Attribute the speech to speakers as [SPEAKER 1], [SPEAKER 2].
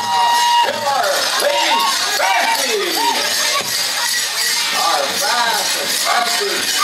[SPEAKER 1] the arena, Miller Our fast